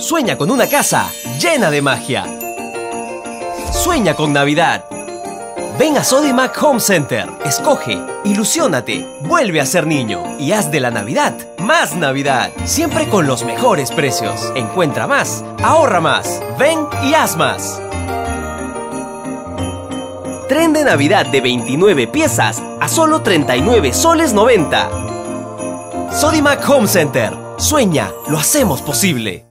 Sueña con una casa llena de magia. Sueña con Navidad. Ven a Sodimac Home Center. Escoge, ilusiónate, vuelve a ser niño y haz de la Navidad más Navidad. Siempre con los mejores precios. Encuentra más, ahorra más. Ven y haz más. Tren de Navidad de 29 piezas a solo 39 soles 90. Sodimac Home Center. Sueña, lo hacemos posible.